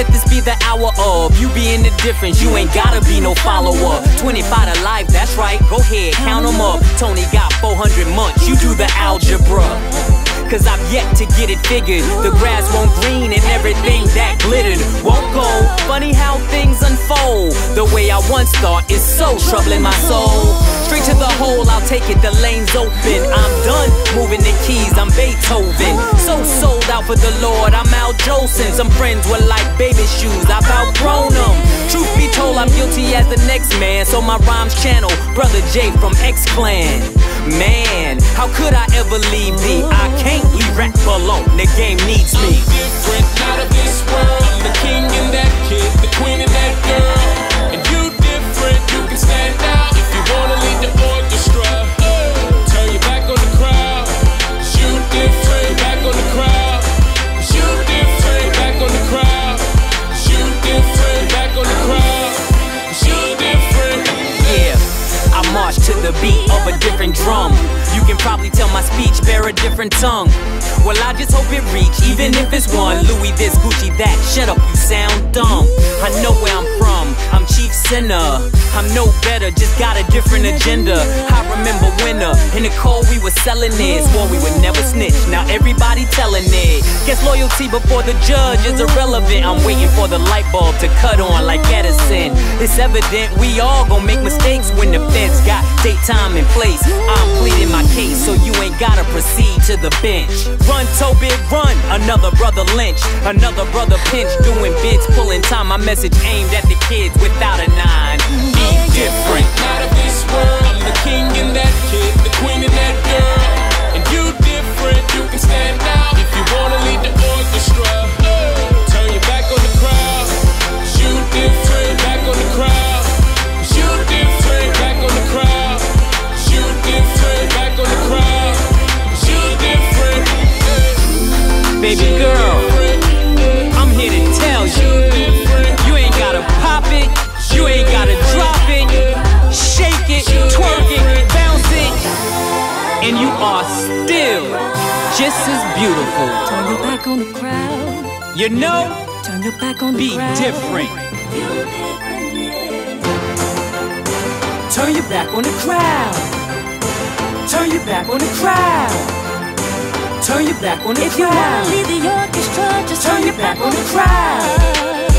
Let this be the hour of you being the difference. You ain't gotta be no follower. 25 to life, that's right. Go ahead, count 'em up. Tony got 400 months. You do the algebra. Cause I've yet to get it figured. The grass won't green and everything that glittered won't go. Funny how things unfold. The way I once thought is so troubling my soul. I'll take it. The lane's open. I'm done moving the keys. I'm Beethoven. So sold out for the Lord. I'm Al Jolson. Some friends were like baby shoes. I've outgrown them. Truth be told, I'm guilty as the next man. So my rhymes channel, Brother J from X Clan. Man, how could I ever leave thee? I can't leave rap alone. The game needs I'm me. different, not of this world. I'm the king and that kid, the queen and that girl. The beat of a different drum. You can probably tell my speech bear a different tongue. Well, I just hope it reach, even if it's one. Louis this, Gucci that. Shut up, you sound dumb. I know where I'm from. I'm Chief Sinner. I'm no better, just got a different agenda. I remember winter in the cold we were selling it. Swore we would never snitch. Now everybody telling it. Guess loyalty before the judge is irrelevant. I'm waiting for the light bulb to cut on like Edison. It's evident we all gon' make mistakes when the feds got date time place. I'm pleading my case, so you ain't gotta proceed to the bench. Run, Toby, run. Another brother Lynch, another brother Pinch, doing bids, pulling time. My message aimed at the kids without a nine. Different. Not of this world. I'm the king and that kid, the queen and that girl. And you different, you can stand out. If you wanna lead the orchestra, turn your back on the crowd. 'Cause you different, back on the crowd. 'Cause you different, back on the crowd. 'Cause you different, back on the crowd. 'Cause you different. Baby girl, I'm here to tell you. You ain't gotta pop it, you ain't gotta drop it. Are still just as beautiful. Turn your back on the crowd. You know, Turn your back on the be crowd. different. Turn your back on the crowd. Turn your back on the crowd. Turn your back on the If you wanna crowd. lead the orchestra, just Turn your back on the crowd.